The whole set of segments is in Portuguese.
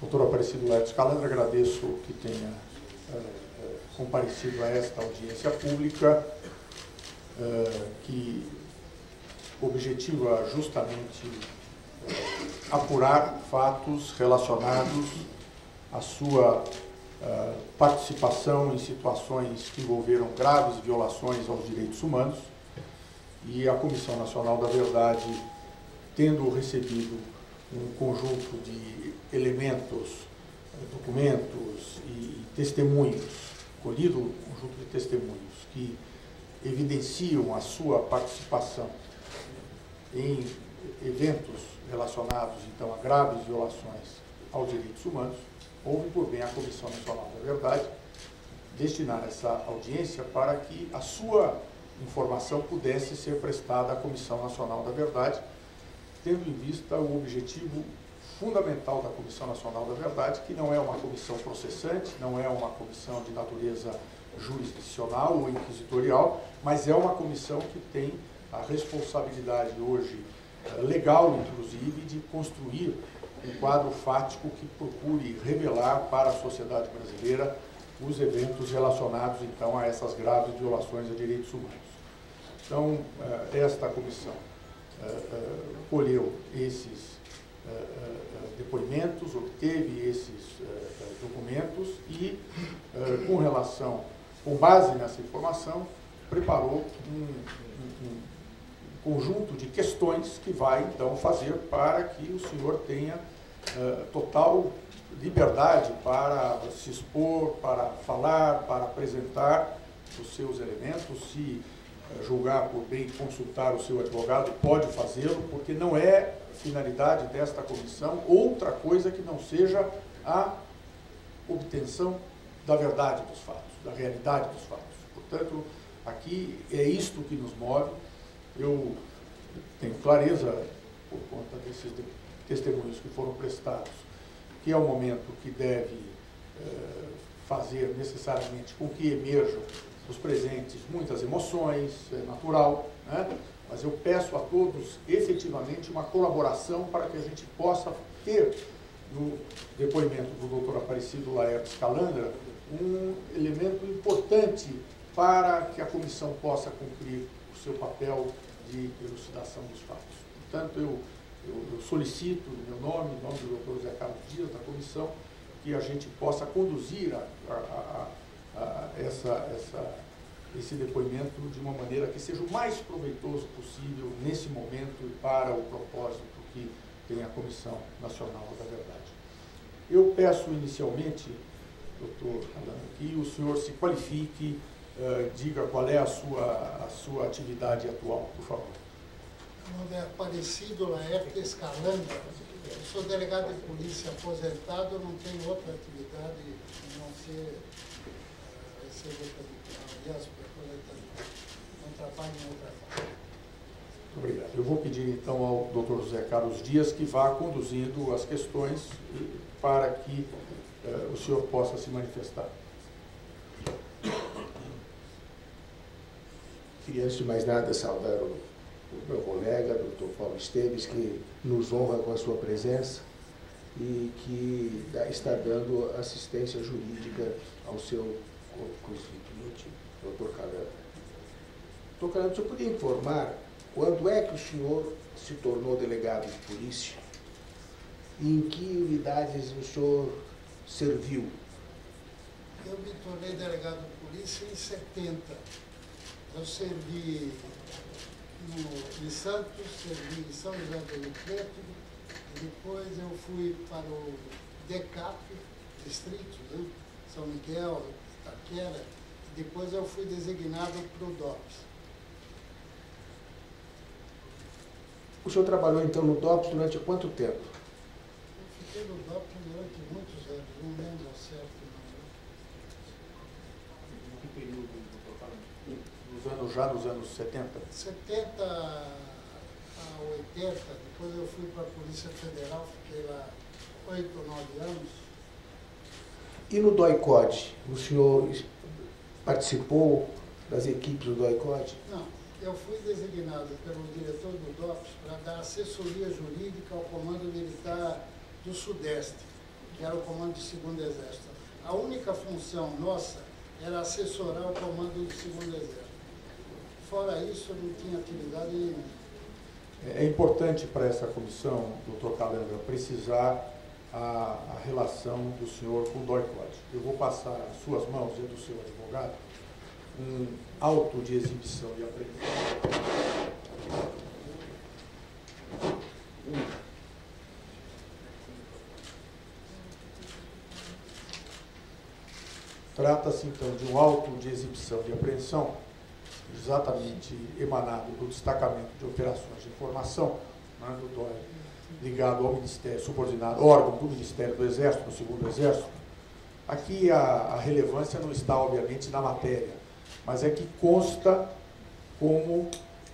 Doutor Aparecido Leto Calandra, agradeço que tenha uh, comparecido a esta audiência pública, uh, que objetiva justamente apurar fatos relacionados à sua participação em situações que envolveram graves violações aos direitos humanos e a Comissão Nacional da Verdade, tendo recebido um conjunto de elementos, documentos e testemunhos, colhido um conjunto de testemunhos que evidenciam a sua participação em eventos relacionados então a graves violações aos direitos humanos, houve por bem a Comissão Nacional da Verdade destinar essa audiência para que a sua informação pudesse ser prestada à Comissão Nacional da Verdade, tendo em vista o objetivo fundamental da Comissão Nacional da Verdade, que não é uma comissão processante, não é uma comissão de natureza jurisdicional ou inquisitorial, mas é uma comissão que tem a responsabilidade hoje eh, legal, inclusive, de construir um quadro fático que procure revelar para a sociedade brasileira os eventos relacionados, então, a essas graves violações a direitos humanos. Então, eh, esta comissão colheu esses depoimentos, obteve esses documentos e, com relação, com base nessa informação, preparou um, um, um conjunto de questões que vai, então, fazer para que o senhor tenha total liberdade para se expor, para falar, para apresentar os seus elementos, se julgar por bem consultar o seu advogado, pode fazê-lo, porque não é finalidade desta comissão outra coisa que não seja a obtenção da verdade dos fatos, da realidade dos fatos. Portanto, aqui é isto que nos move eu tenho clareza, por conta desses testemunhos que foram prestados, que é o momento que deve eh, fazer necessariamente com que emerjam dos presentes muitas emoções, é natural, né? mas eu peço a todos efetivamente uma colaboração para que a gente possa ter no depoimento do doutor Aparecido Laertes Calandra um elemento importante para que a comissão possa cumprir o seu papel de elucidação dos fatos. Portanto, eu, eu, eu solicito, em meu nome, em nome do doutor Zé Carlos Dias, da comissão, que a gente possa conduzir a, a, a, a essa, essa, esse depoimento de uma maneira que seja o mais proveitoso possível nesse momento e para o propósito que tem a Comissão Nacional da Verdade. Eu peço inicialmente, doutor Alan, que o senhor se qualifique eh, diga qual é a sua, a sua atividade atual, por favor. Meu nome é Aparecido Laerte Escalanda. Eu sou delegado de polícia aposentado, não tenho outra atividade a não ser uh, receber aliás, não trabalho em outra. Muito obrigado. Eu vou pedir então ao Dr. José Carlos Dias que vá conduzindo as questões para que uh, o senhor possa se manifestar. Queria, antes de mais nada, saudar o, o meu colega, doutor Paulo Esteves, que nos honra com a sua presença e que dá, está dando assistência jurídica ao seu constituinte, doutor Calanda. Doutor Calanda, o senhor podia informar quando é que o senhor se tornou delegado de polícia? Em que unidades o senhor serviu? Eu me tornei delegado de polícia em 70 eu servi no, em Santos, servi em São José do Rio Preto, e depois eu fui para o DECAP, distrito, né? São Miguel, Itaquera, e depois eu fui designado para o DOPS. O senhor trabalhou então no DOPS durante quanto tempo? Eu fiquei no DOPS durante muitos anos, não lembro ao certo. Em que período? nos anos, já nos anos 70? 70 a 80, depois eu fui para a Polícia Federal, fiquei lá 8 ou 9 anos. E no DOI-CODE, o senhor participou das equipes do DOI-CODE? Não, eu fui designado pelo diretor do DOPS para dar assessoria jurídica ao Comando Militar do Sudeste. que era o comando do segundo exército. A única função nossa era assessorar o comando do segundo exército. Fora isso, não tinha atividade nenhuma. É importante para essa comissão, doutor Calendra, precisar a, a, relação do senhor com o DOI-COD. Eu vou passar às suas mãos e do seu advogado um auto de exibição e apreensão. Trata-se então de um auto de exibição e apreensão exatamente emanado do destacamento de operações de informação né, do DOI, ligado ao Ministério, subordinado, órgão do Ministério do Exército, do Segundo Exército. Aqui a, a relevância não está, obviamente, na matéria, mas é que consta como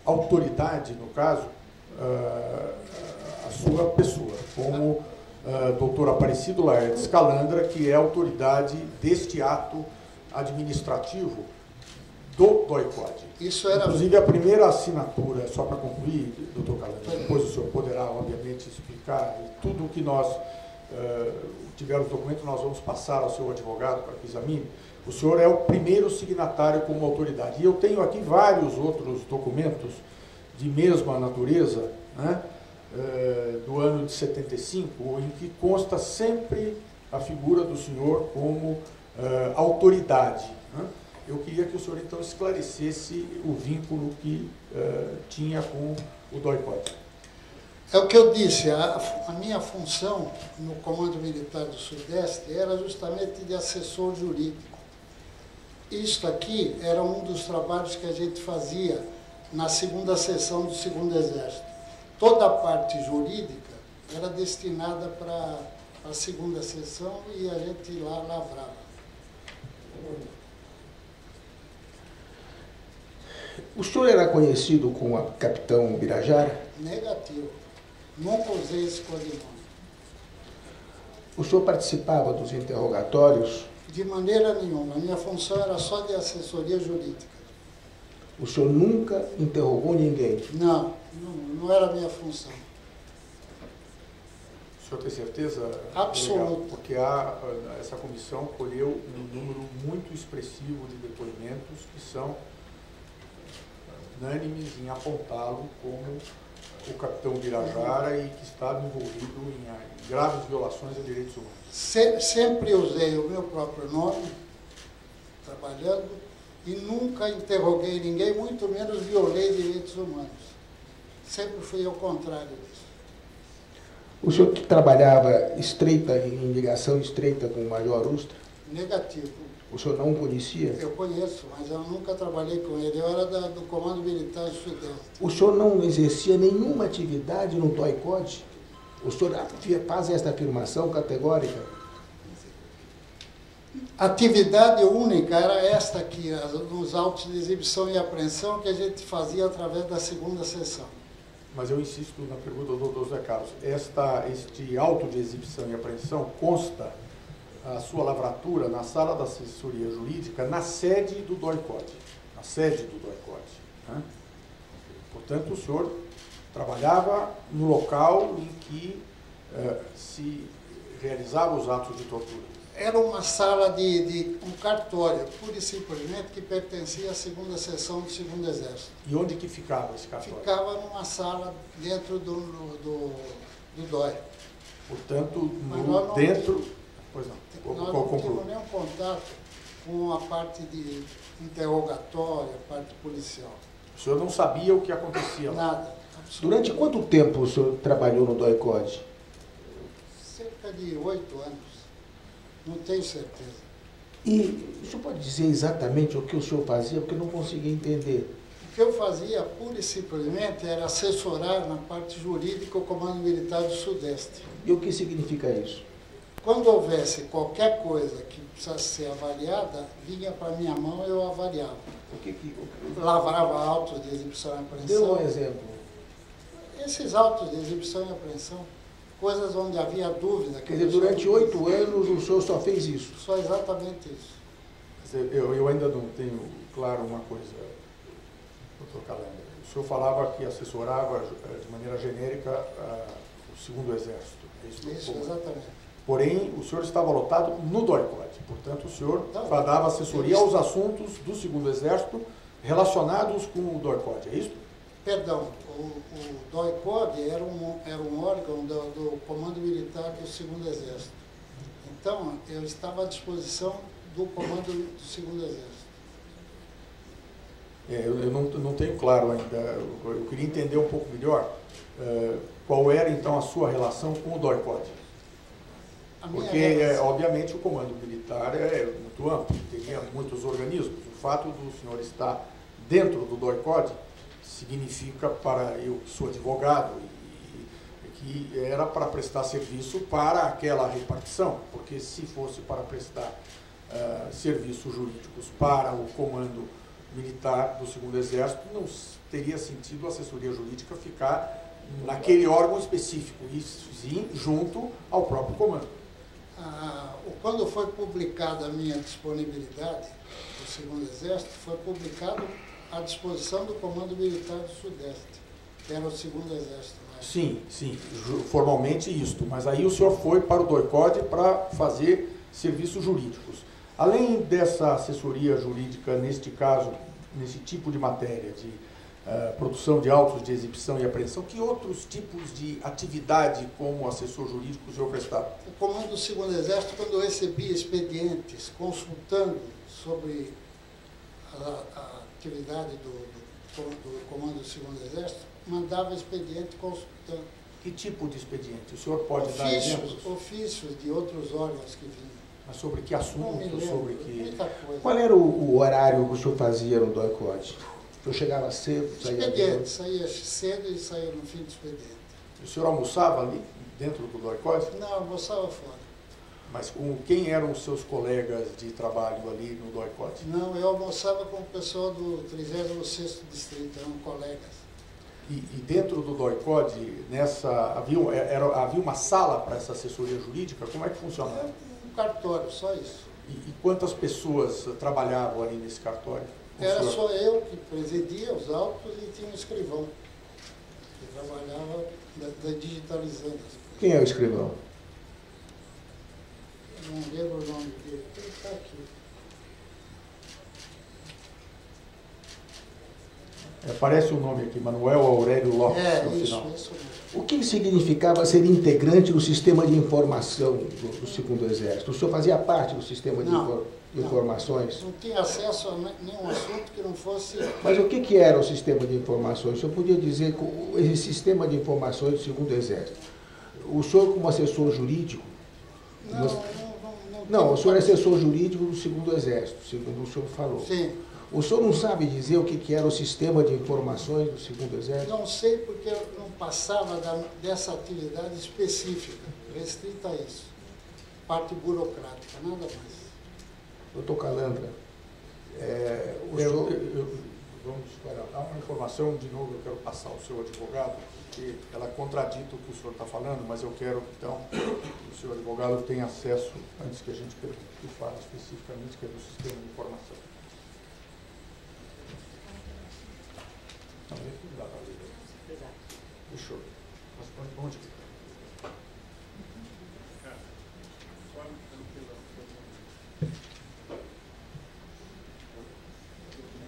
autoridade, no caso, uh, a sua pessoa, como uh, doutor Aparecido Laertes Calandra, que é autoridade deste ato administrativo do DOICOD. Isso era... Inclusive, a primeira assinatura, só para concluir, doutor Calandra, depois o senhor poderá, obviamente, explicar, tudo o que nós uh, tivermos documento, nós vamos passar ao seu advogado para que examine. O senhor é o primeiro signatário como autoridade. E eu tenho aqui vários outros documentos de mesma natureza, né, uh, do ano de 75, em que consta sempre a figura do senhor como uh, autoridade. Né? Eu queria que o senhor então esclarecesse o vínculo que uh, tinha com o DOICOT. É o que eu disse, a, a, minha função no Comando Militar do Sudeste era justamente de assessor jurídico. Isto aqui era um dos trabalhos que a gente fazia na segunda sessão do Segundo Exército. Toda a parte jurídica era destinada para a segunda sessão e a gente lá lavrava. O senhor era conhecido como a Capitão Birajara? Negativo. Nunca usei esse codinome. O senhor participava dos interrogatórios? De maneira nenhuma. A minha função era só de assessoria jurídica. O senhor nunca interrogou ninguém? Não, não, não era a minha função. O senhor tem certeza? Absoluta. Porque a, essa comissão colheu um número muito expressivo de depoimentos que são unânimes em apontá-lo como o capitão Birajara e que estava envolvido em, em graves violações a direitos humanos. Se, sempre usei o meu próprio nome, trabalhando, e nunca interroguei ninguém, muito menos violei direitos humanos. Sempre fui ao contrário disso. O senhor que trabalhava estreita, em ligação estreita com o Major Ustra? Negativo. O senhor não o conhecia? Eu conheço, mas eu nunca trabalhei com ele. Eu era da, do Comando Militar do Sudeste. O senhor não exercia nenhuma atividade no DOICOD? O senhor faz esta afirmação categórica? Atividade única era esta aqui, nos autos de exibição e apreensão que a gente fazia através da segunda sessão. Mas eu insisto na pergunta do doutor Zé Carlos. Esta, este auto de exibição e apreensão consta a sua lavratura na sala da assessoria jurídica na sede do DOICOD, na sede do DOICOD. Né? Portanto, o senhor trabalhava no local em que eh, se realizavam os atos de tortura. Era uma sala de, de, um cartório, pura e simplesmente, que pertencia à segunda seção do segundo exército. E onde que ficava esse cartório? Ficava numa sala dentro do, do, do DOI. Portanto, no, dentro... Pois não. Nós não tivemos nenhum contato com a parte de interrogatório, a parte policial. O senhor não sabia o que acontecia? Nada. Durante quanto tempo o senhor trabalhou no DOICOD? Cerca de oito anos. Não tenho certeza. E o senhor pode dizer exatamente o que o senhor fazia, porque eu não consegui entender. O que eu fazia, pura e simplesmente, era assessorar na parte jurídica o Comando Militar do Sudeste. E o que significa isso? Quando houvesse qualquer coisa que precisasse ser avaliada, vinha para minha mão e eu avaliava. O que, que. Lavrava autos de exibição e apreensão. Dê um exemplo. Esses autos de exibição e apreensão, coisas onde havia dúvida. Quer dizer, durante oito anos o senhor só fez isso? Só exatamente isso. Eu, eu ainda não tenho claro uma coisa, doutor Calenda. O senhor falava que assessorava eh, de maneira genérica o segundo exército. É isso, isso exatamente. Porém, o senhor estava lotado no DOICOD. Portanto, o senhor Não. dava assessoria aos assuntos do segundo exército relacionados com o DOICOD, é isso? Perdão, o, o DOICOD era um, era um órgão do, do Comando Militar do Segundo Exército. Então, eu estava à disposição do Comando do Segundo Exército. É, eu, eu não, não tenho claro ainda. Eu, eu queria entender um pouco melhor eh, qual era então a sua relação com o DOICOD. Porque, é, relação- obviamente, o comando militar é muito amplo, teria muitos organismos. O fato do senhor estar dentro do DOICOD significa para eu, que sou advogado, que era para prestar serviço para aquela repartição, porque se fosse para prestar ah, serviços jurídicos para o comando militar do segundo exército, não teria sentido a assessoria jurídica ficar naquele órgão específico, e sim junto ao próprio comando. Ah, quando foi publicada a minha disponibilidade do Segundo Exército, foi publicado à disposição do Comando Militar do Sudeste, que era o Segundo Exército. né? Sim, sim, formalmente isto, mas aí o senhor foi para o DOICOD para fazer serviços jurídicos. Além dessa assessoria jurídica, neste caso, nesse tipo de matéria de eh, produção de autos de exibição e apreensão, que outros tipos de atividade como assessor jurídico o senhor prestava? O Comando do Segundo Exército, quando eu recebia expedientes consultando sobre a, a atividade do, do, do Comando do Segundo Exército, mandava expediente consultando. Que tipo de expediente? O senhor pode dar exemplos? Ofícios, ofícios de outros órgãos que vinham. Mas sobre que assunto? lembro, Sobre que... Qual era o, o horário que o senhor fazia no? O senhor chegava cedo, saía Expediente, saía cedo e saía no fim do expediente. O senhor almoçava ali dentro do DOICOD? Não, almoçava fora. Mas com quem eram os seus colegas de trabalho ali no DOICOD? Não, eu almoçava com o pessoal do 36º Distrito, eram colegas. E, e dentro do DOICOD, nessa, havia, era, havia uma sala para essa assessoria jurídica? Como é que funcionava? Era um cartório, só isso. E, e quantas pessoas trabalhavam ali nesse cartório? Era só eu que presidia os autos e tinha um escrivão, que trabalhava da, da digitalizando. Quem é o escrivão? Eu não lembro o nome dele, ele está aqui. É, Aparece o nome aqui, Manuel Aurélio Lopes, É, no isso, final. isso. O que significava ser integrante do sistema de informação do, do Segundo Exército? O senhor fazia parte do sistema de, Não, infor- de não. Informações? Não tinha acesso a ne- nenhum assunto que não fosse Mas o que, que era o sistema de informações? O senhor podia dizer que o- esse sistema de informações do Segundo Exército, o senhor como assessor jurídico, Não, não, não, não. não, o senhor é assessor jurídico do Segundo Exército, segundo o senhor falou. Sim, O senhor não sabe dizer o que, que era o sistema de informações do Segundo Exército? não sei porque eu não passava da- dessa atividade específica, restrita a isso. Parte burocrática, nada mais. Doutor Calandra, é, o Eu- senhor... eu- eu- vamos para há uma informação, de novo, eu quero passar ao seu advogado, porque ela contradita o que o senhor está falando, mas eu quero, então, que o seu advogado tenha acesso, antes que a gente que fala especificamente, que é do sistema de informação. Não, isso não dá para ler. Onde- onde que tá?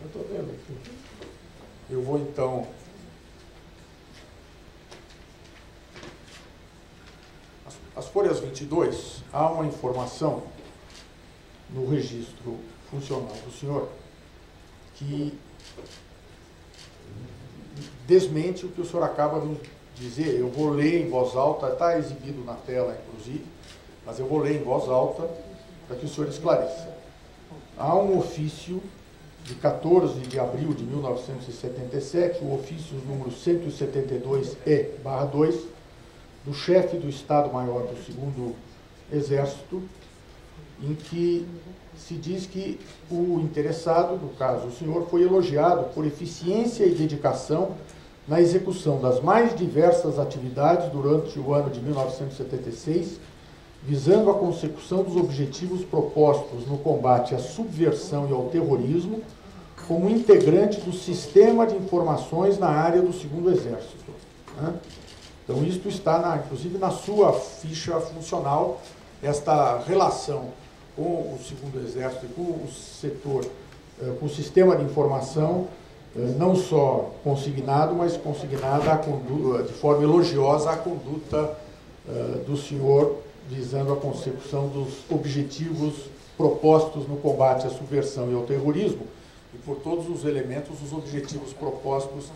Eu estou vendo aqui. Eu vou então. As, as folhas 22, há uma informação no registro funcional do senhor que desmente o que o senhor acaba de dizer. Eu vou ler em voz alta, está exibido na tela, inclusive, mas eu vou ler em voz alta para que o senhor esclareça. Há um ofício de 14 de abril de 1977, o ofício número 172E/2 do chefe do Estado-Maior do Segundo Exército, em que se diz que o interessado, no caso o senhor, foi elogiado por eficiência e dedicação na execução das mais diversas atividades durante o ano de 1976, visando a consecução dos objetivos propostos no combate à subversão e ao terrorismo, como integrante do sistema de informações na área do Segundo Exército. né? Então, isto está, na- inclusive, na sua ficha funcional esta relação com o segundo exército e com o setor, eh, com o sistema de informação, eh, não só consignado, mas consignada de forma elogiosa a conduta do senhor visando a consecução dos objetivos propostos no combate à subversão e ao terrorismo, e por todos os elementos, os objetivos propostos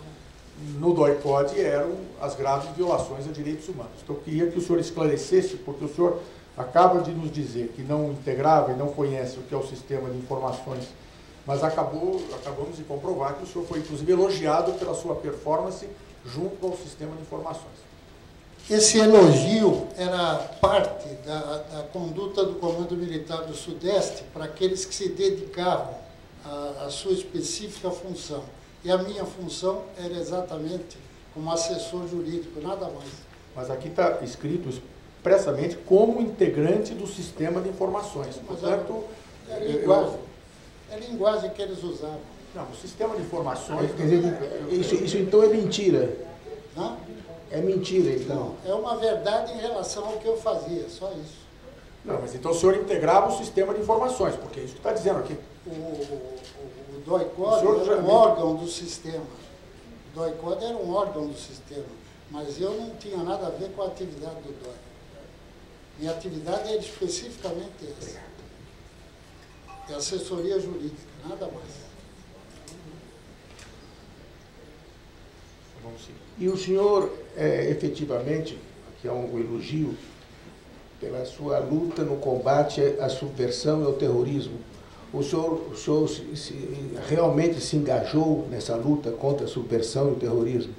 no DOI-CODE eram as graves violações a direitos humanos. Então, eu queria que o senhor esclarecesse, porque o senhor acaba de nos dizer que não integrava e não conhece o que é o sistema de informações, mas acabou, acabamos de comprovar que o senhor foi, inclusive, elogiado pela sua performance junto ao sistema de informações. Esse elogio era parte da, da conduta do Comando Militar do Sudeste para aqueles que se dedicavam à sua específica função. E a minha função era exatamente como assessor jurídico, nada mais. Mas aqui está escrito expressamente como integrante do sistema de informações. Portanto, é, é linguagem, é linguagem que eles usavam. Não, o sistema de informações. Quer dizer, isso, isso então é mentira. Não? É mentira, então. Não, é uma verdade em relação ao que eu fazia, só isso. Não, mas então o senhor integrava o sistema de informações, porque é isso que está dizendo aqui. O, o, o DOICOD era um órgão do sistema. O DOICOD era um órgão do sistema, mas eu não tinha nada a ver com a atividade do DOI. Minha atividade era especificamente essa. É assessoria jurídica, nada mais. E o senhor, é, efetivamente, que é um elogio, pela sua luta no combate à subversão e ao terrorismo, o senhor, o senhor se, se, realmente se engajou nessa luta contra a subversão e o terrorismo?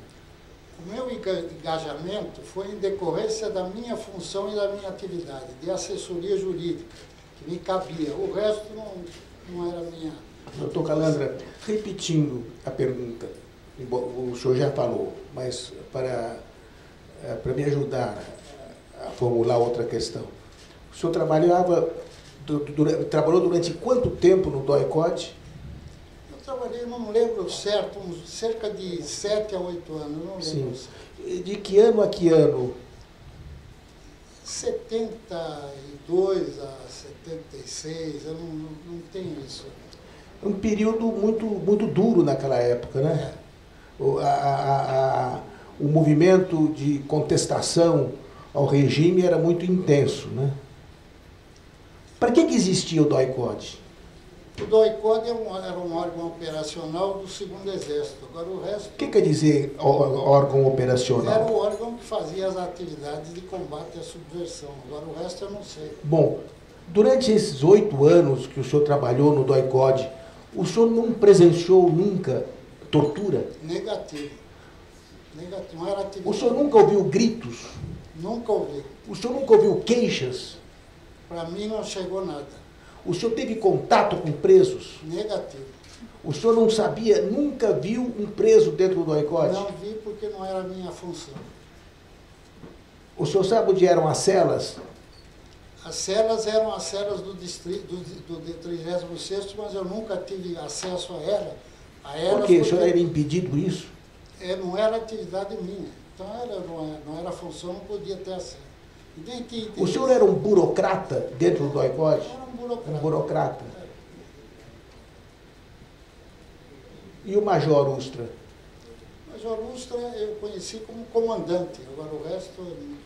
O meu engajamento foi em decorrência da minha função e da minha atividade, de assessoria jurídica, que me cabia. O resto não, não era minha. Doutor Calandra, repetindo a pergunta, o senhor já falou, mas para, eh, para me ajudar a formular outra questão. O senhor trabalhava trabalhou durante quanto tempo no DOI-COD? Eu trabalhei, não lembro certo, uns, cerca de 7 a 8 anos, não lembro. Sim. De que ano a que ano? 72 a 76, eu não, não tenho isso. Um período muito, muito duro naquela época, né? É. O, a, a, a, o movimento de contestação ao regime era muito intenso, né? Para que, que existia o DOI-CODE? O DOI-CODE era, um, era um órgão operacional do segundo exército. Agora o resto... O que quer dizer órgão operacional? Era o órgão que fazia as atividades de combate à subversão. Agora o resto eu não sei. Bom, durante esses oito anos que o senhor trabalhou no DOI-CODE, o senhor não presenciou nunca tortura? Negativo. Negativo. Não era atividade. O senhor nunca ouviu gritos? Nunca ouvi. O senhor nunca ouviu queixas? Para mim não chegou nada. O senhor teve contato com presos? Negativo. O senhor não sabia, nunca viu um preso dentro do OICOT? Não vi porque não era a minha função. O senhor sabe onde eram as celas? As celas eram as celas do distrito do, do 36 mas eu nunca tive acesso a ela. A elas Por quê? O senhor era impedido isso? É, não era atividade minha. Então era, não, era, não era função, não podia ter acesso. O senhor era um burocrata dentro do ICOD? Era um burocrata. Um burocrata. E o Major Ustra? O Major Ustra eu conheci como comandante, agora o resto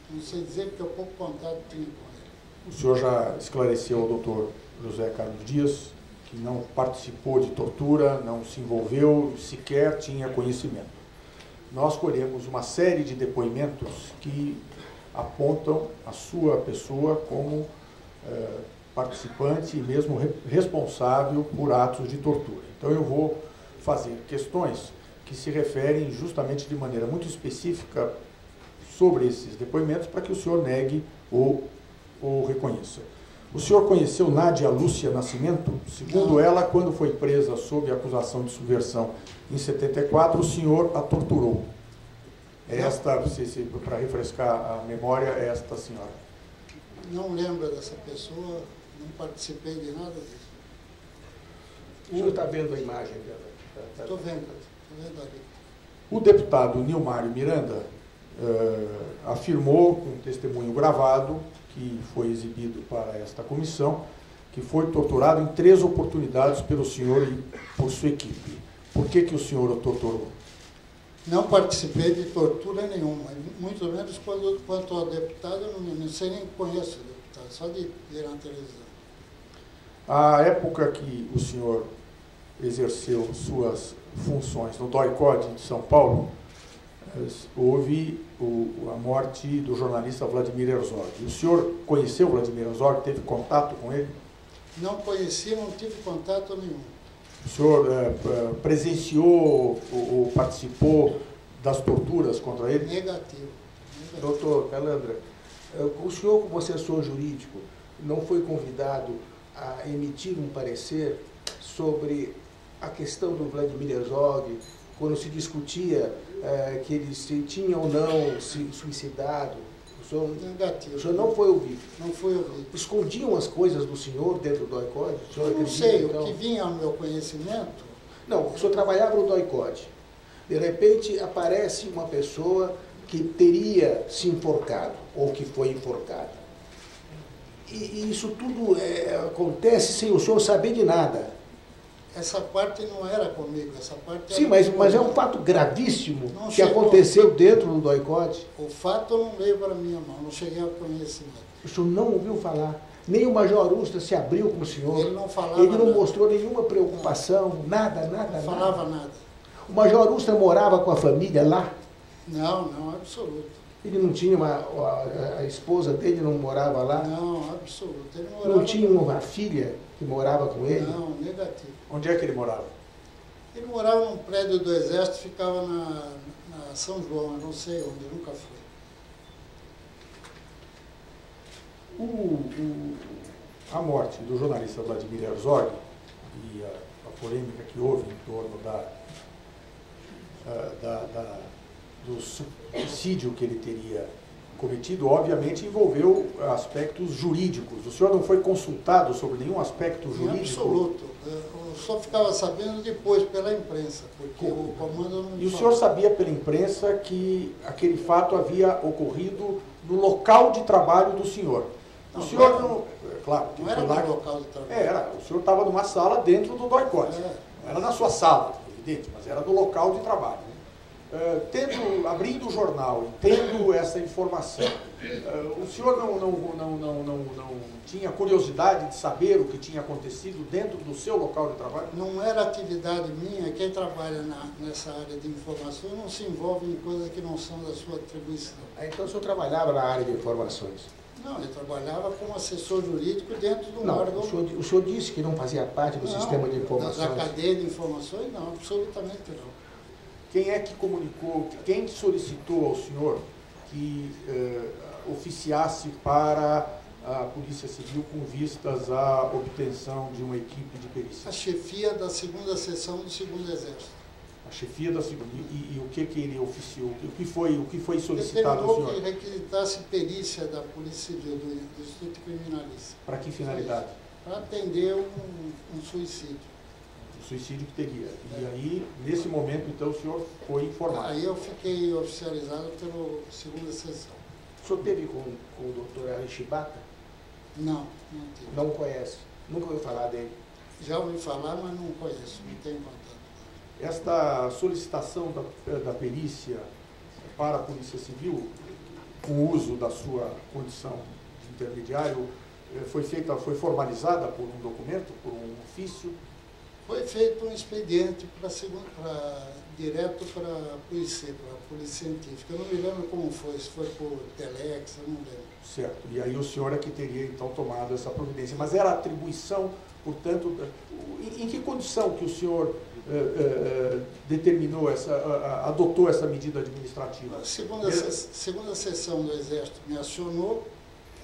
não sei dizer porque eu pouco contato tinha com ele. O senhor já esclareceu ao doutor José Carlos Dias que não participou de tortura, não se envolveu, sequer tinha conhecimento. Nós colhemos uma série de depoimentos que apontam a sua pessoa como é, participante e mesmo re responsável por atos de tortura. Então eu vou fazer questões que se referem justamente de maneira muito específica sobre esses depoimentos para que o senhor negue ou, ou reconheça. O senhor conheceu Nádia Lúcia Nascimento? Segundo ela, quando foi presa sob acusação de subversão em 74, o senhor a torturou. Esta, para refrescar a memória, é esta senhora. Não lembro dessa pessoa, não participei de nada disso. O senhor está vendo a imagem dela? Estou vendo, estou vendo ali. O deputado Nilmário Miranda uh, afirmou, com testemunho gravado, que foi exibido para esta comissão, que foi torturado em três oportunidades pelo senhor e por sua equipe. Por que, que o senhor o torturou? Não participei de tortura nenhuma, muito menos quando, quanto ao deputado, eu não, não sei nem conheço o deputado, só de ver na televisão. A época que o senhor exerceu suas funções no DOI-CODE de São Paulo, houve o, a morte do jornalista Vladimir Herzog. O senhor conheceu Vladimir Herzog? Teve contato com ele? Não conheci, não tive contato nenhum. O senhor é, presenciou ou, participou das torturas contra ele? Negativo. Negativo. Doutor Calandra, eh, o senhor, como assessor jurídico, não foi convidado a emitir um parecer sobre a questão do Vladimir Herzog, quando se discutia é, que ele se tinha ou não se suicidado. O senhor, Negativo. O senhor não foi ouvido? Não foi ouvido. Escondiam as coisas do senhor dentro do DOI-CODE? Eu não sei, então? o que vinha ao meu conhecimento... Não, o senhor trabalhava no DOI-CODE. De repente aparece uma pessoa que teria se enforcado, ou que foi enforcada. E, e isso tudo é, acontece sem o senhor saber de nada. Essa parte não era comigo, essa parte Sim, mas, mas é um fato gravíssimo não que chegou, aconteceu dentro do doicote. O fato não veio para minha mão, não cheguei ao conhecimento. O senhor não ouviu falar? Nem o Major Ustra se abriu com o senhor. Ele não falava Ele não nada. mostrou nenhuma preocupação, não. nada, nada, não falava nada. O Major Ustra morava com a família lá? Não, não, absoluto. Ele não tinha uma. A, a esposa dele não morava lá? Não, absoluto. Ele morava não tinha uma filha que morava com ele? Não, negativo. Onde é que ele morava? Ele morava num prédio do Exército, ficava na, na São João, eu não sei onde, nunca fui. O, o, a morte do jornalista Vladimir Herzog e a, a polêmica que houve em torno da, da, da do suicídio que ele teria cometido, obviamente, envolveu aspectos jurídicos. O senhor não foi consultado sobre nenhum aspecto jurídico? Em absoluto. Eu só ficava sabendo depois pela imprensa, porque o comando não E o senhor sabia pela imprensa que aquele fato havia ocorrido no local de trabalho do senhor? Não, o senhor não... É, claro. Não era no local de trabalho. É, era. O senhor estava numa sala dentro do doicote. É. Era na sua sala, evidente, mas era no local de trabalho. Uh, tendo, abrindo o jornal e tendo essa informação, uh, o senhor não, não, não, não, não, não tinha curiosidade de saber o que tinha acontecido dentro do seu local de trabalho? Não era atividade minha. Quem trabalha na, nessa área de informações não se envolve em coisas que não são da sua atribuição. Ah, então o senhor trabalhava na área de informações? Não, eu trabalhava como assessor jurídico dentro do não, órgão. O senhor, o senhor disse que não fazia parte do não, sistema de informações? Da cadeia de informações, não, absolutamente não. Quem é que comunicou, quem solicitou ao senhor que eh, oficiasse para a Polícia Civil com vistas à obtenção de uma equipe de perícia? A chefia da segunda seção do segundo exército. A chefia da segunda. E, e, o que que ele oficiou? O que foi, o que foi solicitado ao senhor? que requisitasse perícia da Polícia Civil, do, do Instituto Criminalista. Para que finalidade? Para atender um, um suicídio suicídio que teria. E aí, nesse momento, então, o senhor foi informado. Aí eu fiquei oficializado pela segunda sessão. O senhor teve com, com o doutor Arishibata? Não, não tive. Não conhece? Nunca ouviu falar dele? Já ouvi falar, mas não conheço, não tenho contato. Esta solicitação da, da perícia para a Polícia Civil, com o uso da sua condição de intermediário, eh, foi feita, foi formalizada por um documento, por um ofício? Foi feito um expediente para direto para a polícia, para a polícia científica. Eu não me lembro como foi, se foi por telex, eu não lembro. Certo. E aí o senhor é que teria então tomado essa providência. Mas era atribuição, portanto, em, que condição que o senhor eh, eh, determinou essa, adotou essa medida administrativa? A segunda, se, segunda sessão do Exército me acionou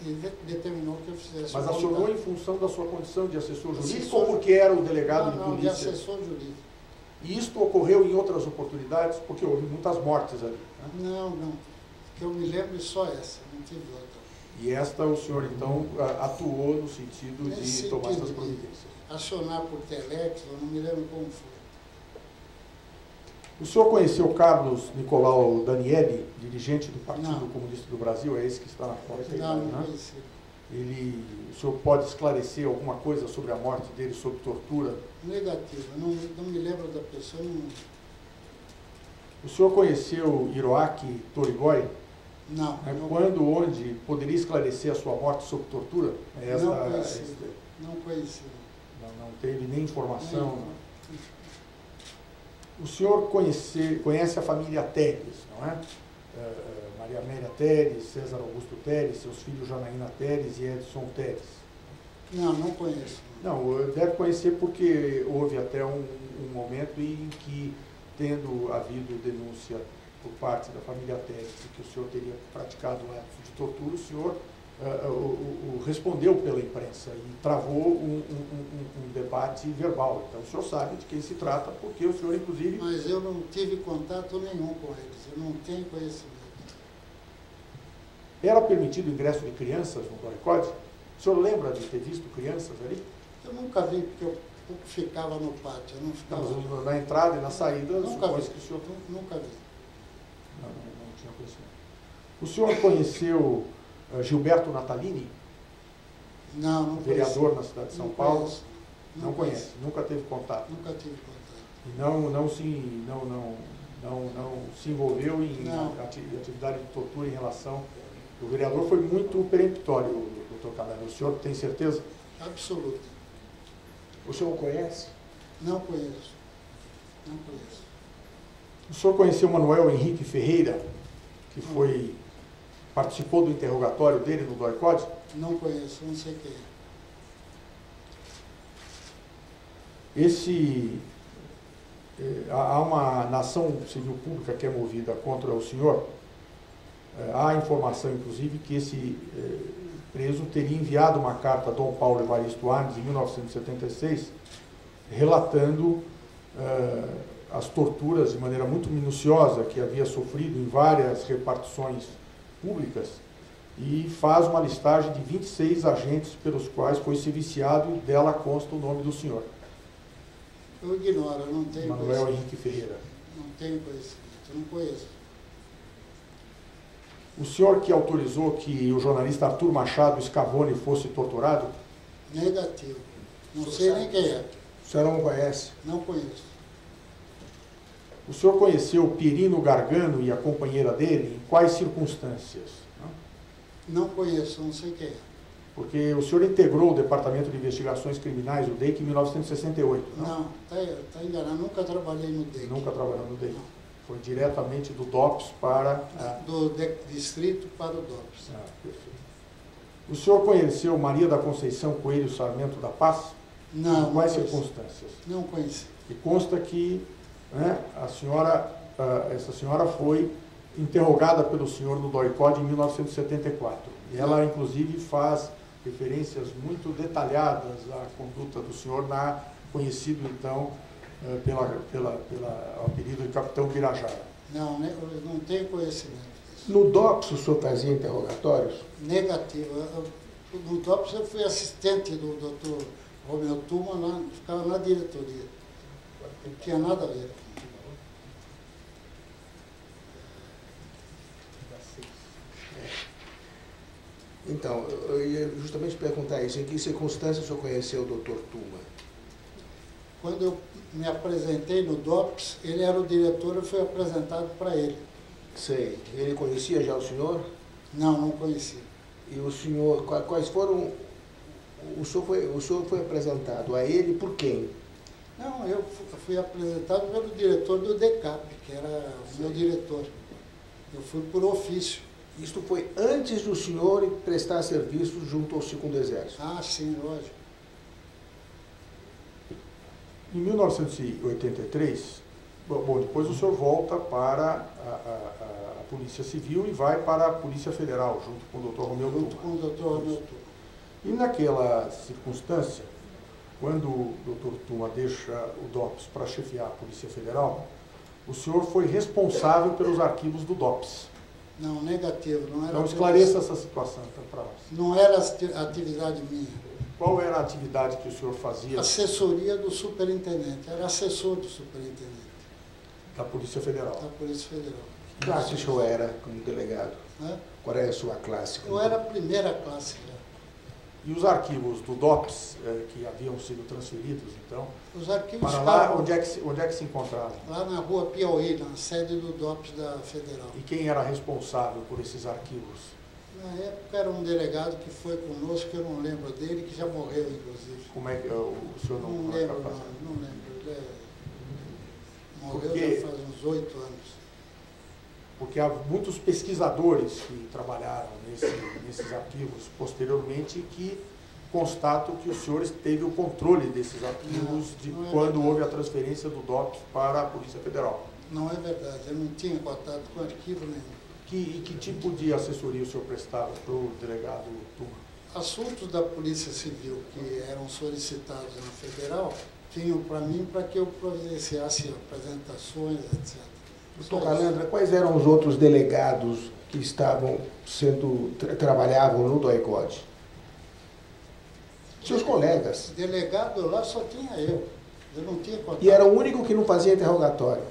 e determinou que eu fizesse. Mas acionou em função da sua condição de assessor jurídico assessor... ou porque era o delegado não, de não, polícia? de assessor jurídico. E isto ocorreu em outras oportunidades, porque houve muitas mortes ali. Né? Não, não. Que eu me lembro só essa, não tive outra. E esta o senhor, então, atuou no sentido Nesse de tomar essas providências? Acionar por telex, eu não me lembro como foi. O senhor conheceu Carlos Nicolau Danielli, dirigente do Partido não. Comunista do Brasil? É esse que está na foto aí? Não, né? não conheci. ele, o senhor pode esclarecer alguma coisa sobre a morte dele, sob tortura? Negativo, não, não me lembro da pessoa. Não, O senhor conheceu Hiroaki Torigoi? não, É não, Quando, onde poderia esclarecer a sua morte sob tortura? É essa- não conheci. esta- Não conheci. não, não teve nem informação. Nem- O senhor conhece, conhece a família Teres, não é? Eh, eh, Maria Amélia Teres, César Augusto Teres, seus filhos Janaína Teres e Edson Teres. Não, não conheço. Não, deve conhecer porque houve até um, um momento em que, tendo havido denúncia por parte da família Teres de que o senhor teria praticado um ato de tortura, o senhor eh, o- o- respondeu pela imprensa e travou um, um- um- debate verbal. Então o senhor sabe de quem se trata, porque o senhor, inclusive, Mas eu não tive contato nenhum com eles. Eu não tenho conhecimento. era permitido o ingresso de crianças no Doicode? O senhor lembra de ter visto crianças ali? Eu nunca vi, porque eu ficava no pátio. Eu não ficava. Não, na entrada e na saída, Nunca vi. que o senhor Nu- Nunca vi. Não, não, não tinha conhecimento. O senhor conheceu Gilberto Natalini, Não, não vereador na cidade de conheço. São Não Paulo? conheço. Não conhece, nunca teve contato. Nunca tive contato. E não, não, se, não, não, não, não se envolveu em Não. ati- atividade de tortura em relação. O vereador foi muito peremptório, doutor Canela. O senhor tem certeza? Absoluta. O senhor conhece? Não conheço. Não conheço. O senhor conheceu Manuel Henrique Ferreira, que foi participou do interrogatório dele no DOI-CODE? Não conheço, não sei quem é. Esse eh, há uma nação civil pública que é movida contra o senhor. Eh, Há informação, inclusive, que esse eh, preso teria enviado uma carta a Dom Paulo Evaristo Arnes em 1976, relatando as torturas de maneira muito minuciosa que havia sofrido em várias repartições públicas e faz uma listagem de 26 agentes pelos quais foi se viciado e dela consta o nome do senhor. Eu ignoro, eu não tenho Manuel. Henrique Ferreira. Não tenho conhecimento, eu não conheço. O senhor que autorizou que o jornalista Arthur Machado Scavone fosse torturado? Negativo. Não sei nem quem é. O senhor não conhece? Não conheço. O senhor conheceu Pirino Gargano e a companheira dele? Em quais circunstâncias? Não conheço, não sei quem é. Porque o senhor integrou o Departamento de Investigações Criminais, o DEIC, em 1968. Não? Não, está tá enganado. Nunca trabalhei no DEC. Nunca trabalhou no DEIC. Foi diretamente do DOPS para a Do DEC distrito para o DOPS. Ah, perfeito. O senhor conheceu Maria da Conceição Coelho Sarmento da Paz? Não, Em não quais conheci. circunstâncias? Não conheci. E consta que né, a senhora, ah, essa senhora foi interrogada pelo senhor no DOI-CODE em 1974. E ela, inclusive, faz referências muito detalhadas à conduta do senhor, na, conhecido, então, ah, pela, pela, pela, apelido de Capitão Birajara. Não, eu não tenho conhecimento disso. No DOPS o senhor fazia interrogatórios? Negativo. Eu- No DOPS eu fui assistente do doutor Romeu Tuma, lá, ficava na diretoria. Não tinha nada a ver. Então, eu ia justamente perguntar isso. Em que circunstâncias o senhor conheceu o doutor Tuma? Quando eu me apresentei no DOPS, ele era o diretor, eu fui apresentado para ele. Sei. Ele conhecia já o senhor? Não, não conhecia. E o senhor, qua- quais foram... O senhor foi, o senhor foi apresentado a ele por quem? Não, eu fu- fui apresentado pelo diretor do DECAP, que era o meu diretor. Eu fui por ofício. Isto foi antes do senhor prestar serviço junto ao segundo exército. Ah, sim, lógico. Em 1983, bom, depois o senhor volta para a, a- a- Polícia Civil e vai para a Polícia Federal, junto com o Dr. Romeu Junto Tuma. com o doutor Romeu Tuma. E naquela circunstância, quando o Dr. Tuma deixa o DOPS para chefiar a Polícia Federal, o senhor foi responsável pelos arquivos do DOPS. Não, negativo. Não era Então esclareça essa situação então, para nós. Não era ati- atividade minha. Qual era a atividade que o senhor fazia Assessoria do superintendente. Era assessor do superintendente da Polícia Federal? da Polícia Federal. Que classe o senhor era como delegado? né? Qual era a sua classe? Eu era a primeira classe já. E os arquivos do DOPS, eh, que haviam sido transferidos, então, Os arquivos para lá, onde é, que se, onde é que se encontravam? lá na rua Piauí, na sede do DOPS da Federal. E quem era responsável por esses arquivos? Na época era um delegado que foi conosco, que eu não lembro dele, que já morreu, inclusive. Como é que o senhor não, Não é lembro, não, não lembro. Ele é- morreu Porque- já faz uns oito anos. Porque há muitos pesquisadores que trabalharam nesse- nesses arquivos posteriormente que constatam que o senhor teve o controle desses arquivos Não, de não é quando verdade. houve a transferência do DOPS para a Polícia Federal. Não é verdade, eu não tinha contato com arquivo nenhum. Que, e que tipo de assessoria o senhor prestava para o delegado Tuma? Assuntos da Polícia Civil que eram solicitados na Federal tinham para mim para que eu providenciasse apresentações, etc. Doutor. Calandra, quais eram os outros delegados que estavam sendo, tra- trabalhavam no DOICOD? Seus colegas. Delegado lá só tinha eu. Eu não tinha contato. E era o único que não fazia interrogatório.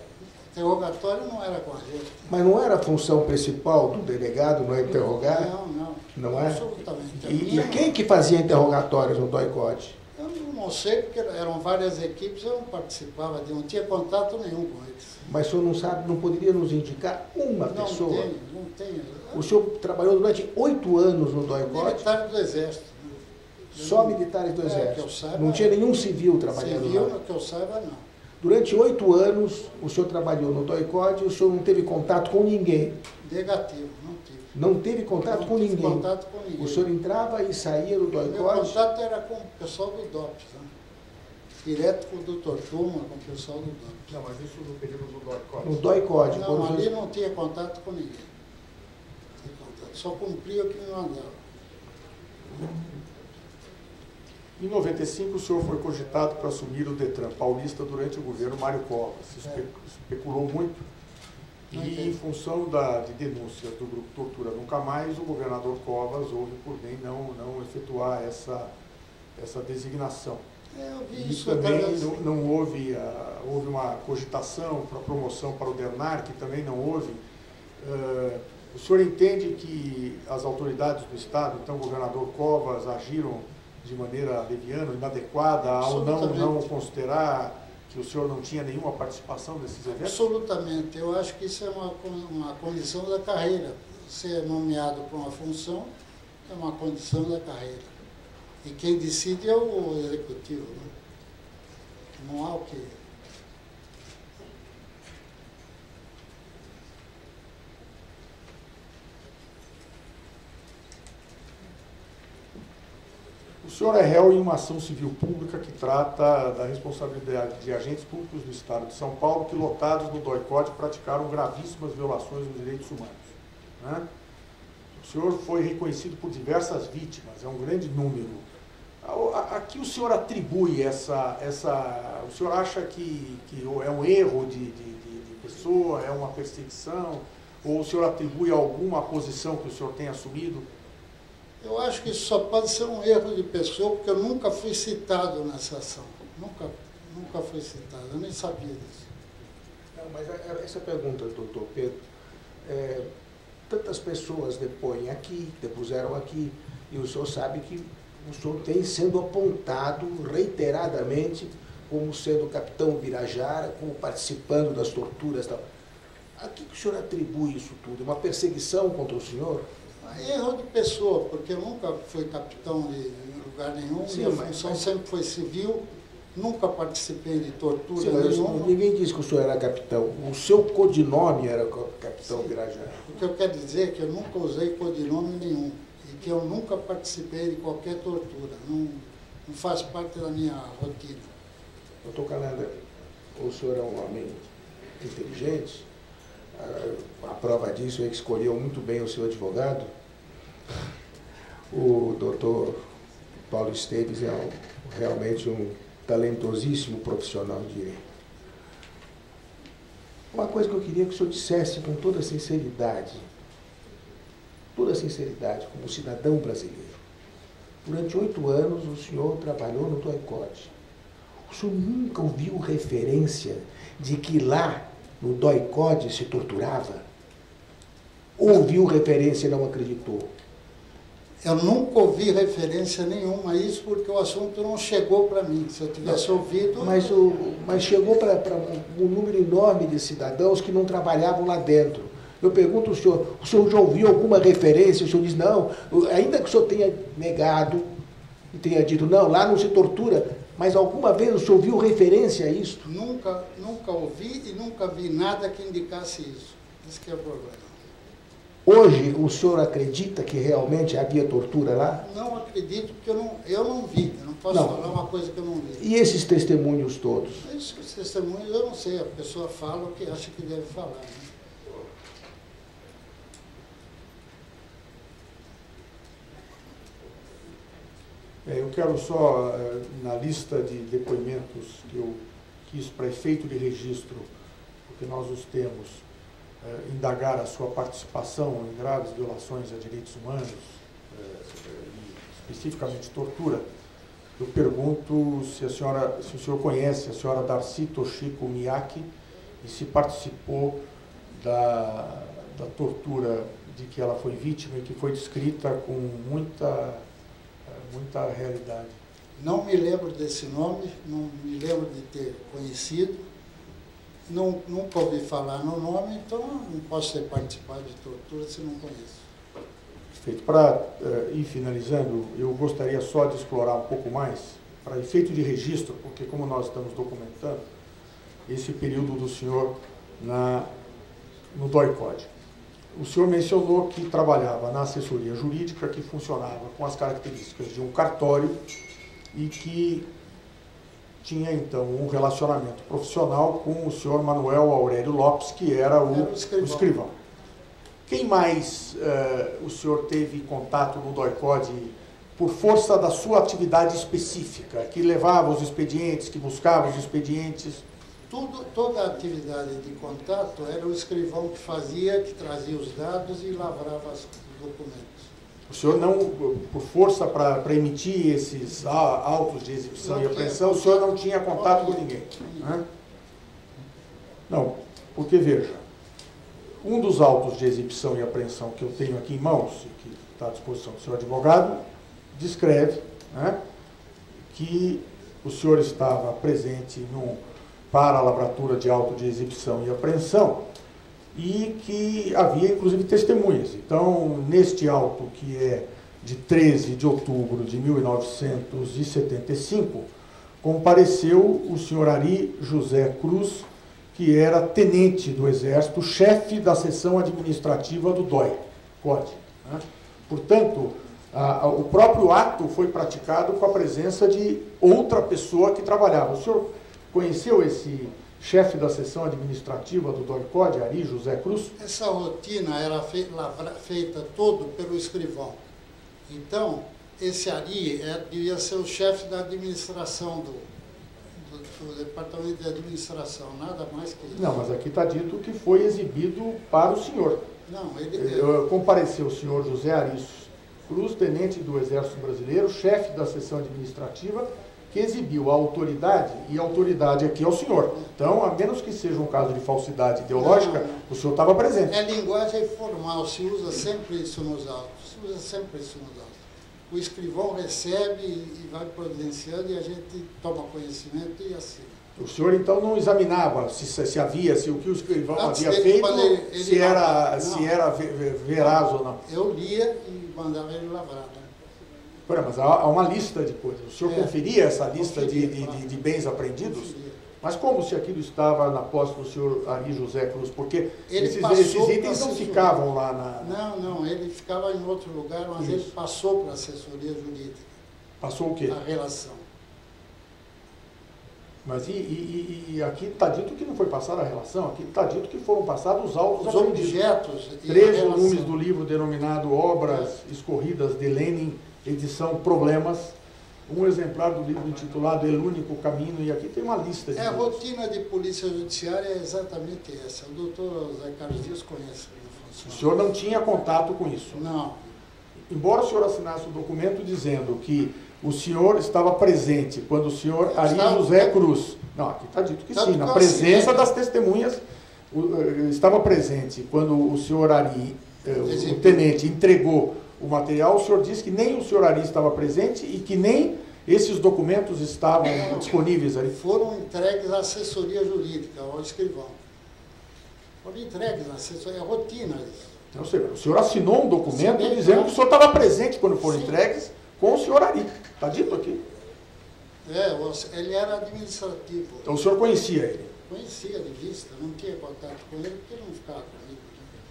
Interrogatório não era com a gente. Mas não era a função principal do delegado, não é interrogar? Não, não. Não é? Absolutamente. E, e quem que fazia interrogatórios no DOICOD? Eu não sei, porque eram várias equipes, eu não participava, de, não tinha contato nenhum com eles. Mas o senhor não sabe, não poderia nos indicar uma não pessoa? tenho, não tenho. O senhor trabalhou durante oito anos no DOICOD? Militar do Exército. Só militares do É, Exército. que eu saiba, não tinha nenhum civil trabalhando Civil, lá. que eu saiba, não. Durante oito anos, o senhor trabalhou no DOICOD e o senhor não teve contato com ninguém. Negativo, não tive. Não teve contato não com tive ninguém. contato com ninguém. O senhor entrava e saía do Meu DOICOD? contato era com o pessoal do DOPS, né? direto com o doutor Tuma, com o pessoal do DOPS. Não, mas isso no período do DOICOD. No DOICOD. Não, ali senhor- não tinha contato com ninguém. Não tinha contato, Só cumpria o que me mandava. Em 95, o senhor foi cogitado para assumir o DETRAN paulista durante o governo Mário Covas. Se espe- É. especulou muito. E em função da, de denúncias do grupo Tortura Nunca Mais, o governador Covas houve por bem não, não efetuar essa, essa designação. É, E isso também não, não houve, ah, houve uma cogitação para promoção para o DERNAR, que também não houve. Ah, o senhor entende que as autoridades do Estado, então o governador Covas, agiram de maneira leviana, inadequada, ao não, não considerar que o senhor não tinha nenhuma participação nesses eventos? Absolutamente. Eu acho que isso é uma, uma condição da carreira. Ser nomeado para uma função é uma condição da carreira. E quem decide é o executivo. Né? Não há o que. Senhor é réu em uma ação civil pública que trata da responsabilidade de agentes públicos do Estado de São Paulo que, lotados no DOI-COD, praticaram gravíssimas violações dos direitos humanos. né? O senhor foi reconhecido por diversas vítimas, é um grande número. A- a- A que o senhor atribui essa... essa o senhor acha que, que é um erro de, de, de- de pessoa, é uma perseguição? Ou o senhor atribui alguma posição que o senhor tem assumido? Eu acho que isso só pode ser um erro de pessoa, porque eu nunca fui citado nessa ação. Nunca, nunca fui citado, eu nem sabia disso. Não, mas a- a- essa pergunta, doutor Pedro, é, tantas pessoas depõem aqui, depuseram aqui, e o senhor sabe que o senhor tem sendo apontado reiteradamente como sendo o capitão Birajara, como participando das torturas tal. A que o senhor atribui isso tudo? Uma perseguição contra o senhor? Erro de pessoa, porque eu nunca fui capitão de lugar nenhum, Sim, minha mas- função mas- sempre foi civil, nunca participei de tortura Sim, nenhuma. ninguém disse que o senhor era capitão. O seu codinome era capitão Sim. Birajara. O que eu quero dizer é que eu nunca usei codinome nenhum e que eu nunca participei de qualquer tortura. Não, não faz parte da minha rotina. Doutor Calanda, o senhor é um homem inteligente. A, a prova disso é que escolheu muito bem o seu advogado. O doutor Paulo Esteves é um- realmente um talentosíssimo profissional de direito. Uma coisa que eu queria que o senhor dissesse com toda sinceridade, toda sinceridade, como cidadão brasileiro. Durante oito anos o senhor trabalhou no DOICOD. O senhor nunca ouviu referência de que lá no DOICOD se torturava? Ouviu referência e não acreditou? Eu nunca ouvi referência nenhuma a isso, porque o assunto não chegou para mim. Se eu tivesse ouvido. Mas, o, mas chegou para um número enorme de cidadãos que não trabalhavam lá dentro. Eu pergunto ao senhor, o senhor já ouviu alguma referência? O senhor diz, não, ainda que o senhor tenha negado e tenha dito, não, lá não se tortura, mas alguma vez o senhor viu referência a isso? Nunca, nunca ouvi e nunca vi nada que indicasse isso. Esse é o problema. Hoje, o senhor acredita que realmente havia tortura lá? Não acredito, porque eu não, eu não vi. Eu não posso não. falar uma coisa que eu não vi. E esses testemunhos todos? Esses testemunhos eu não sei. A pessoa fala o que acha que deve falar. Né? É, eu quero só, eh, na lista de depoimentos que eu quis para efeito de registro, porque nós os temos, indagar a sua participação em graves violações a direitos humanos, eh, especificamente tortura, eu pergunto se a senhora, se o senhor conhece a senhora Darcy Toshiko Miyake e se participou da, da tortura de que ela foi vítima e que foi descrita com muita muita realidade. Não me lembro desse nome, não me lembro de ter conhecido, não, nunca ouvi falar no nome, então não posso ter participado de tortura se não conheço. Perfeito. Para uh, ir finalizando, eu gostaria só de explorar um pouco mais, para efeito de registro, porque como nós estamos documentando, esse período do senhor na, no DOI-CODE. O senhor mencionou que trabalhava na assessoria jurídica, que funcionava com as características de um cartório e que tinha então um relacionamento profissional com o senhor Manuel Aurélio Lopes, que era o, era o, escrivão. o escrivão. Quem mais uh, o senhor teve contato no DOICOD por força da sua atividade específica, que levava os expedientes, que buscava os expedientes? tudo, toda a atividade de contato era o escrivão que fazia, que trazia os dados e lavrava os documentos. O senhor não, por força para emitir esses autos de exibição e apreensão, o senhor não tinha contato com ninguém? Né? Não, porque veja, um dos autos de exibição e apreensão que eu tenho aqui em mãos, que está à disposição do senhor advogado, descreve né, que o senhor estava presente num para a lavratura de auto de exibição e apreensão e que havia inclusive testemunhas. Então, neste auto que é de 13 de outubro de 1975, compareceu o senhor Ari José Cruz, que era tenente do Exército, chefe da seção administrativa do DOI, COD. Né? Portanto, a, a, o próprio ato foi praticado com a presença de outra pessoa que trabalhava. O senhor Conheceu esse chefe da seção administrativa do DOICOD, Ari José Cruz? Essa rotina era feita todo pelo escrivão. Então, esse Ari é, devia ser o chefe da administração do, do, do, departamento de administração, nada mais que isso. Não, mas aqui está dito que foi exibido para o senhor. Não, ele... Eh, compareceu o senhor José Ari Cruz, tenente do Exército Brasileiro, chefe da seção administrativa, que exibiu a autoridade, e a autoridade aqui é o senhor. Então, a menos que seja um caso de falsidade ideológica, não, o senhor estava presente. É linguagem formal, se usa sempre isso nos autos. Se usa sempre isso nos autos. O escrivão recebe e vai providenciando e a gente toma conhecimento e assina. O senhor então não examinava se, se havia, se o que o escrivão Antes havia feito, ele, ele se, era, se era veraz ou não? Eu lia e mandava ele lavrar. Né? mas há uma lista de coisas. O senhor é, conferia essa lista de, de, de, bens apreendidos? Conferia. Mas como se aquilo estava na posse do senhor Ari José Cruz? Porque esses, esses, itens não ficavam lá na... Não, não, ele ficava em outro lugar, mas Isso. ele passou para a assessoria jurídica. Passou o quê? A relação. Mas e, e, e aqui está dito que não foi passada a relação, aqui está dito que foram passados os autos Os objetos. Três volumes do livro denominado Obras. Escorridas de Lenin edição Problemas, um exemplar do livro intitulado El Único Caminho, e aqui tem uma lista de. É, a rotina de polícia judiciária é exatamente essa. O doutor Zé Carlos Dias conhece O senhor não tinha contato com isso? Não. Embora o senhor assinasse o documento dizendo que o senhor estava presente quando o senhor Ari José Cruz. Não, aqui está dito que sim, na presença das testemunhas, eh, estava presente quando o senhor Ari, eh, o tenente, entregou o material, o senhor disse que nem o senhor Ari estava presente e que nem esses documentos estavam Não, disponíveis ali. Foram entregues à assessoria jurídica, ao escrivão. Foram entregues à assessoria, é rotina isso. Não sei, o senhor assinou um documento Sim, dizendo claro. que o senhor estava presente quando foram Sim. entregues com o senhor Ari. Está dito aqui. É, ele era administrativo. Então o senhor conhecia ele. Conhecia de vista, não tinha contato com ele porque ele não ficava comigo.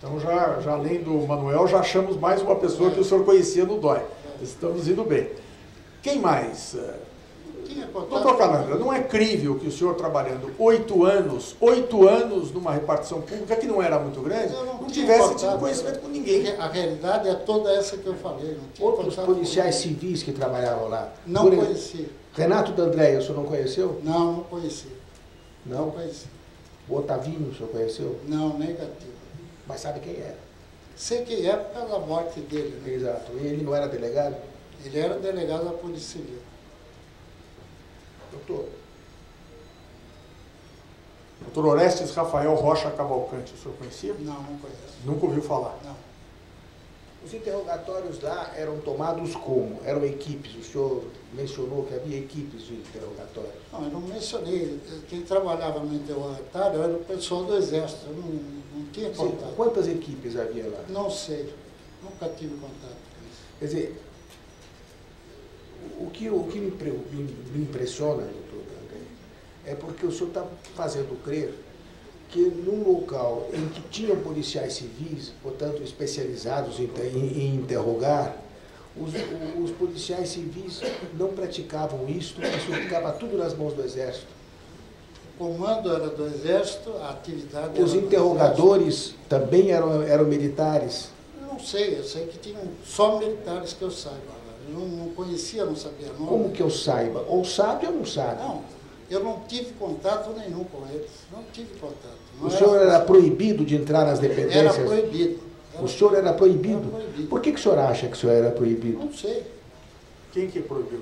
Então já, já além do Manuel, já achamos mais uma pessoa que o senhor conhecia no DOI. Estamos indo bem. Quem mais? Não tinha contato. Doutor Calandra, não é crível que o senhor trabalhando oito anos, oito anos numa repartição pública que não era muito grande, não, tinha tivesse tido conhecimento com ninguém. A realidade é toda essa que eu falei. Não tinha Outros policiais civis que trabalhavam lá. Não Por conhecia. Renato D'Andréia, o senhor não conheceu? Não, não conhecia. Não Não. conhecia. O Otavinho, o senhor conheceu? Não, negativo. Mas sabe quem era? Sei que é por causa da morte dele. Né? Exato. Ele não era delegado? Ele era delegado da Polícia Civil. Doutor, Doutor Orestes Rafael Rocha Cavalcante, o senhor conhecia? Não, não conheço. Nunca ouviu falar. Não. os interrogatórios lá eram tomados como? Eram equipes. O senhor mencionou que havia equipes de interrogatório. Não, eu não mencionei. Quem trabalhava no interrogatório era o pessoal do Exército. Eu não, não tinha Sim, contato. quantas equipes havia lá? Não sei. Nunca tive contato com isso. Quer dizer, o que, o que me, me- impressiona, doutor é porque o senhor está fazendo crer que num local em que tinham policiais civis, portanto especializados em, em- interrogar, os, os policiais civis não praticavam isso, isso ficava tudo nas mãos do Exército. O comando era do Exército, a atividade Os era do interrogadores também eram, eram militares. Não sei, eu sei que tinham só militares que eu saiba. Eu não, não conhecia, não sabia nome. Como que eu saiba? Ou sabe ou não sabe? Não, eu não tive contato nenhum com eles. Não tive contato. Não O senhor era proibido de entrar nas Era dependências? proibido. Era- O senhor era proibido? Era proibido. Por que, que o senhor acha que o senhor era proibido? Não sei. Quem que proibiu?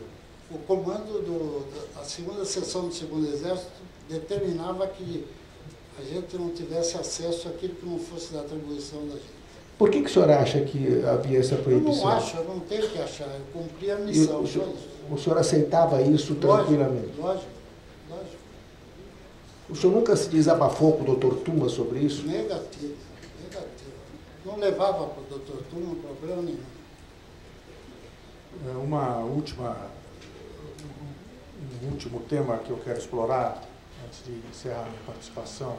O comando do, da a segunda seção do segundo exército determinava que a gente não tivesse acesso àquilo que não fosse da atribuição da gente. Por que, que o senhor acha que havia essa Eu proibição? não acho, eu não tenho que achar, eu cumpri a E missão, o, senhor, o senhor aceitava isso tranquilamente? Lógico, lógico, lógico. O senhor nunca se desabafou com o doutor Tuma sobre isso? Negativo, negativo. Não levava para o doutor Tuma problema nenhum. É, Uma última, um último tema que eu quero explorar, antes de encerrar minha participação,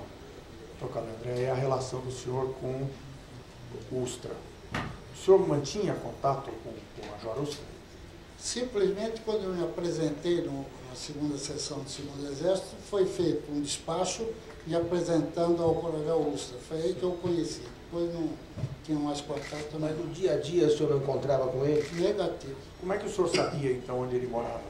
doutor Calandré, é a relação do senhor com o Ustra. O senhor mantinha contato com, com o Major Ustra? Simplesmente quando eu me apresentei no- na segunda sessão do segundo exército, foi feito um despacho me apresentando ao coronel Ustra. Foi aí que eu o conheci. Depois não tinha mais contato Mas nenhum. no dia a dia o senhor não encontrava com ele? Negativo. Como é que o senhor sabia, então, onde ele morava?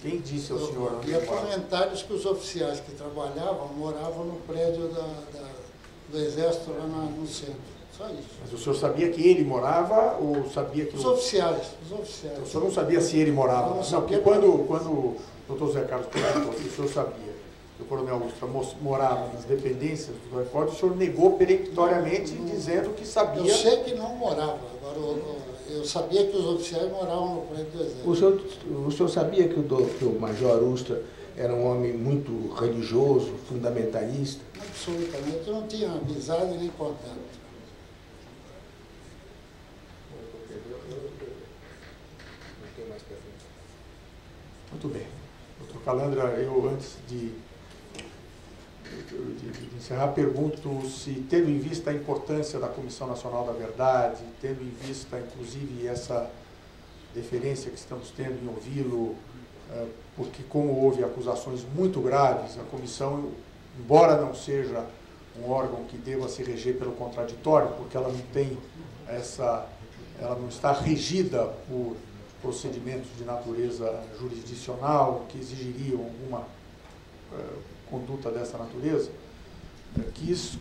Quem disse ao senhor Eu morava? comentários que os oficiais que trabalhavam moravam no prédio da, da- do exército lá na- no centro. Só isso. Mas o senhor sabia que ele morava ou sabia que Os o... oficiais, os oficiais. O senhor não sabia se ele morava? Eu não Não, sabia. porque quando, quando o doutor Zé Carlos perguntou o senhor sabia que o coronel mo- morava nas dependências do recorde, o senhor negou peremptoriamente, dizendo que Eu sabia. sei que não morava. Agora, eu, eu sabia que os oficiais moravam no prédio do exército. O senhor, o senhor sabia que o, do- que o Major Ustra era um homem muito religioso, fundamentalista? Absolutamente. Eu não tinha amizade nem contato. Muito bem. Doutor Calandra, eu antes de, encerrar, pergunto se, tendo em vista a importância da Comissão Nacional da Verdade, tendo em vista, inclusive, essa deferência que estamos tendo em ouvi-lo, eh, porque como houve acusações muito graves, a comissão, embora não seja um órgão que deva se reger pelo contraditório, porque ela não tem essa, ela não está regida por procedimentos de natureza jurisdicional que exigiriam alguma eh, conduta dessa natureza, eh, quis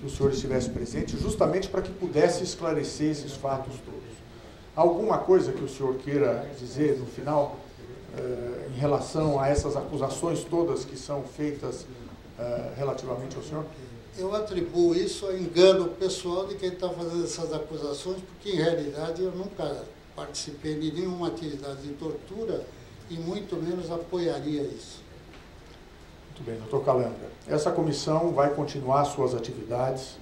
que o senhor estivesse presente justamente para que pudesse esclarecer esses fatos todos. Alguma coisa que o senhor queira dizer no final eh, em relação a essas acusações todas que são feitas eh, relativamente ao senhor? Eu atribuo isso ao engano pessoal de quem está fazendo essas acusações, porque em realidade eu nunca participei de nenhuma atividade de tortura e muito menos apoiaria isso. Muito bem, doutor Calanda. Essa comissão vai continuar suas atividades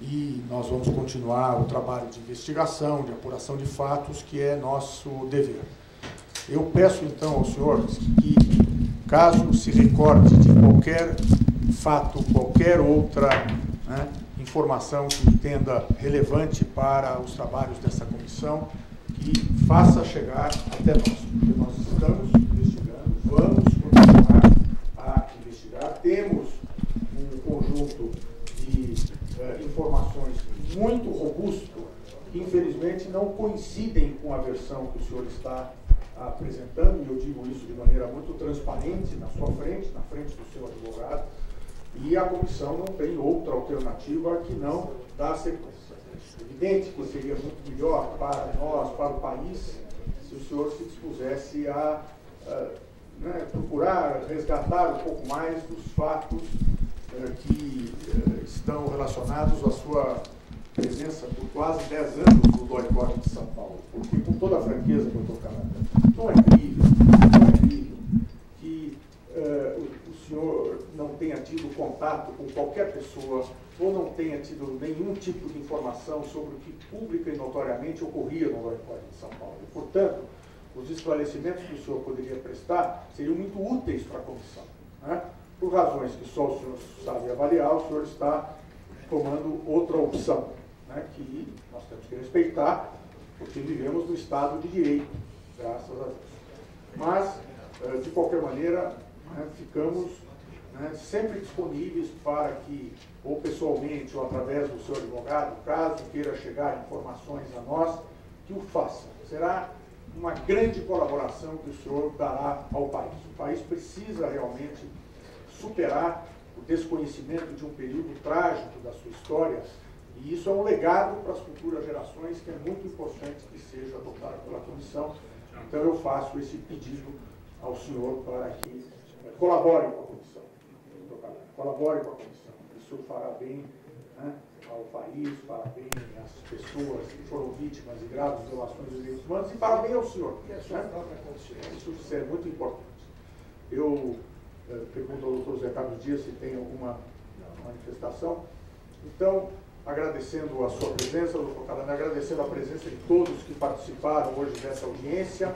e nós vamos continuar o trabalho de investigação, de apuração de fatos, que é nosso dever. Eu peço então ao senhor que, caso se recorde de qualquer fato, qualquer outra né, informação que entenda relevante para os trabalhos dessa comissão, que faça chegar até nós, porque nós estamos investigando, vamos investigar, temos um conjunto de uh, informações muito robusto, que infelizmente não coincidem com a versão que o senhor está apresentando, e eu digo isso de maneira muito transparente na sua frente, na frente do seu advogado, e a comissão não tem outra alternativa que não dar sequência. Evidente que seria muito melhor para nós, para o país, se o senhor se dispusesse a, a né, procurar resgatar um pouco mais dos fatos uh, que uh, estão relacionados à sua presença por quase 10 anos no DOI de São Paulo. Porque, com toda a franqueza que eu estou falando, não é incrível, não é que uh, o, o senhor não tenha tido contato com qualquer pessoa ou não tenha tido nenhum tipo de informação sobre o que pública e notoriamente ocorria no Laboratório de São Paulo. Portanto, os esclarecimentos que o senhor poderia prestar seriam muito úteis para a comissão. Né? Por razões que só o senhor sabe avaliar, o senhor está tomando outra opção, né? que nós temos que respeitar, porque vivemos no Estado de Direito, graças a Deus. Mas, eh, de qualquer maneira, né, ficamos né, sempre disponíveis para que, ou pessoalmente, ou através do seu advogado, caso queira chegar informações a nós, que o faça. Será uma grande colaboração que o senhor dará ao país. O país precisa realmente superar o desconhecimento de um período trágico da sua história, e isso é um legado para as futuras gerações que é muito importante que seja adotado pela comissão. Então eu faço esse pedido ao senhor para que colabore com a comissão colabore com a comissão. Isso fará bem né, ao país, bem às pessoas que foram vítimas de graves violações dos direitos humanos e bem ao senhor. E a sua né? própria consciência. Isso é muito importante. Eu eh, pergunto ao doutor Zé Carlos Dias se tem alguma manifestação. Então, agradecendo a sua presença, doutor Carana, agradecendo a presença de todos que participaram hoje dessa audiência.